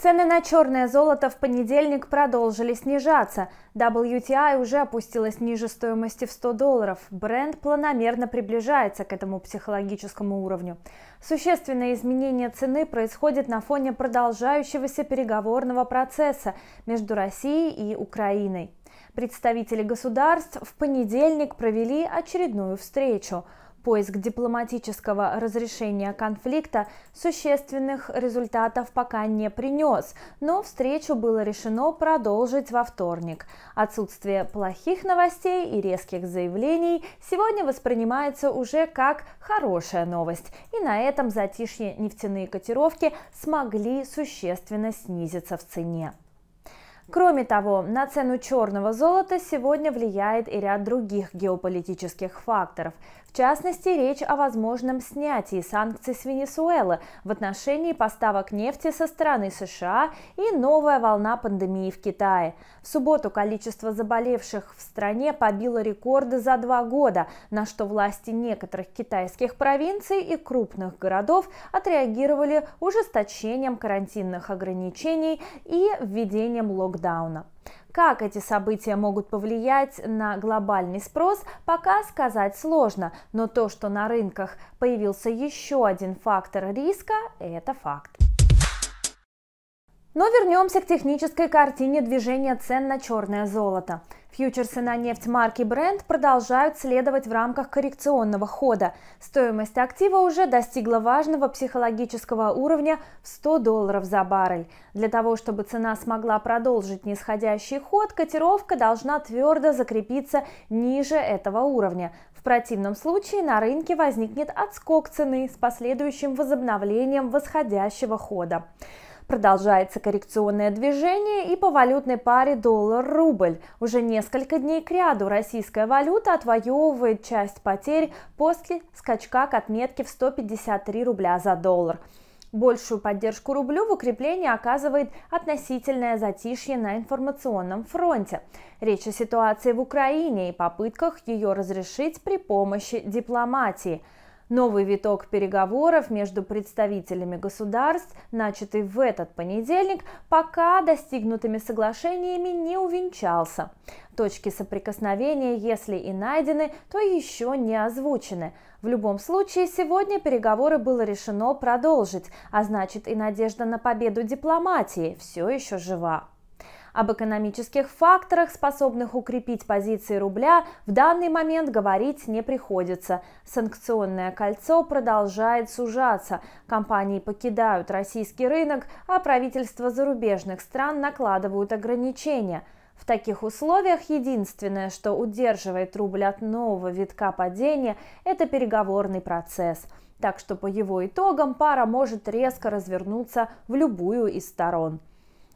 Цены на черное золото в понедельник продолжили снижаться. WTI уже опустилась ниже стоимости в 100 долларов. Бренд планомерно приближается к этому психологическому уровню. Существенное изменение цены происходит на фоне продолжающегося переговорного процесса между Россией и Украиной. Представители государств в понедельник провели очередную встречу – Поиск дипломатического разрешения конфликта существенных результатов пока не принес, но встречу было решено продолжить во вторник. Отсутствие плохих новостей и резких заявлений сегодня воспринимается уже как хорошая новость, и на этом затишье нефтяные котировки смогли существенно снизиться в цене. Кроме того, на цену черного золота сегодня влияет и ряд других геополитических факторов. В частности, речь о возможном снятии санкций с Венесуэлы в отношении поставок нефти со стороны США и новая волна пандемии в Китае. В субботу количество заболевших в стране побило рекорды за два года, на что власти некоторых китайских провинций и крупных городов отреагировали ужесточением карантинных ограничений и введением локдауна. Как эти события могут повлиять на глобальный спрос, пока сказать сложно, но то, что на рынках появился еще один фактор риска, это факт. Но вернемся к технической картине движения цен на черное золото. Фьючерсы на нефть марки Brent продолжают следовать в рамках коррекционного хода. Стоимость актива уже достигла важного психологического уровня в 100 долларов за баррель. Для того, чтобы цена смогла продолжить нисходящий ход, котировка должна твердо закрепиться ниже этого уровня. В противном случае на рынке возникнет отскок цены с последующим возобновлением восходящего хода. Продолжается коррекционное движение и по валютной паре доллар-рубль. Уже несколько дней к ряду российская валюта отвоевывает часть потерь после скачка к отметке в 153 рубля за доллар. Большую поддержку рублю в укреплении оказывает относительное затишье на информационном фронте. Речь о ситуации в Украине и попытках ее разрешить при помощи дипломатии – Новый виток переговоров между представителями государств, начатый в этот понедельник, пока достигнутыми соглашениями не увенчался. Точки соприкосновения, если и найдены, то еще не озвучены. В любом случае, сегодня переговоры было решено продолжить, а значит и надежда на победу дипломатии все еще жива. Об экономических факторах, способных укрепить позиции рубля, в данный момент говорить не приходится. Санкционное кольцо продолжает сужаться, компании покидают российский рынок, а правительства зарубежных стран накладывают ограничения – в таких условиях единственное, что удерживает рубль от нового витка падения, это переговорный процесс. Так что по его итогам пара может резко развернуться в любую из сторон.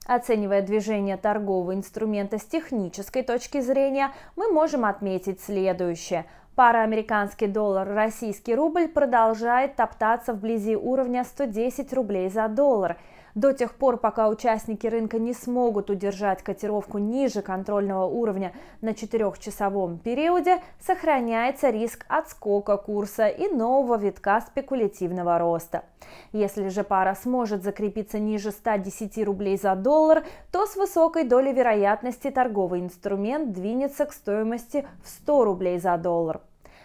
Оценивая движение торгового инструмента с технической точки зрения, мы можем отметить следующее. Пара американский доллар, российский рубль продолжает топтаться вблизи уровня 110 рублей за доллар – до тех пор, пока участники рынка не смогут удержать котировку ниже контрольного уровня на четырехчасовом периоде, сохраняется риск отскока курса и нового витка спекулятивного роста. Если же пара сможет закрепиться ниже 110 рублей за доллар, то с высокой долей вероятности торговый инструмент двинется к стоимости в 100 рублей за доллар.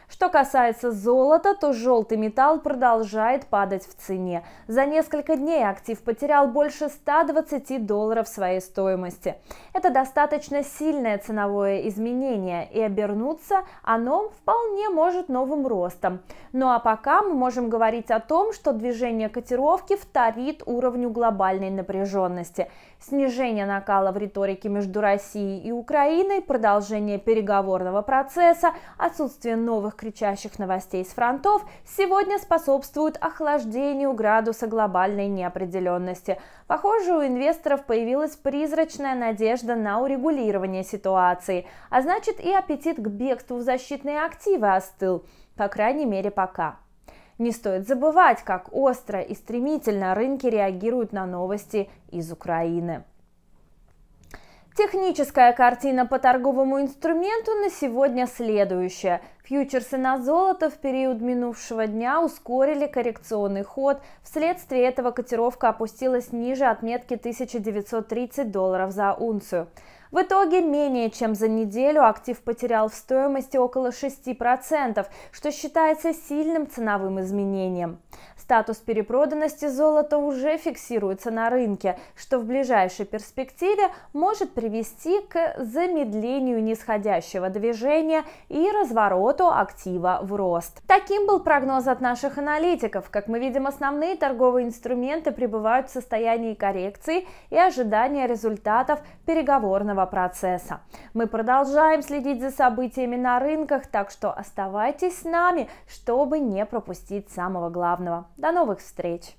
Что касается золота, то желтый металл продолжает падать в цене. За несколько дней актив потерял больше 120 долларов своей стоимости. Это достаточно сильное ценовое изменение, и обернуться оно вполне может новым ростом. Ну а пока мы можем говорить о том, что движение котировки вторит уровню глобальной напряженности. Снижение накала в риторике между Россией и Украиной, продолжение переговорного процесса, отсутствие новых кричащих новостей с фронтов сегодня способствуют охлаждению градуса глобальной неопределенности. Похоже, у инвесторов появилась призрачная надежда на урегулирование ситуации, а значит и аппетит к бегству в защитные активы остыл, по крайней мере пока. Не стоит забывать, как остро и стремительно рынки реагируют на новости из Украины. Техническая картина по торговому инструменту на сегодня следующая. Фьючерсы на золото в период минувшего дня ускорили коррекционный ход. Вследствие этого котировка опустилась ниже отметки 1930 долларов за унцию. В итоге менее чем за неделю актив потерял в стоимости около 6%, что считается сильным ценовым изменением. Статус перепроданности золота уже фиксируется на рынке, что в ближайшей перспективе может привести к замедлению нисходящего движения и развороту актива в рост. Таким был прогноз от наших аналитиков. Как мы видим, основные торговые инструменты пребывают в состоянии коррекции и ожидания результатов переговорного процесса. Мы продолжаем следить за событиями на рынках, так что оставайтесь с нами, чтобы не пропустить самого главного. До новых встреч!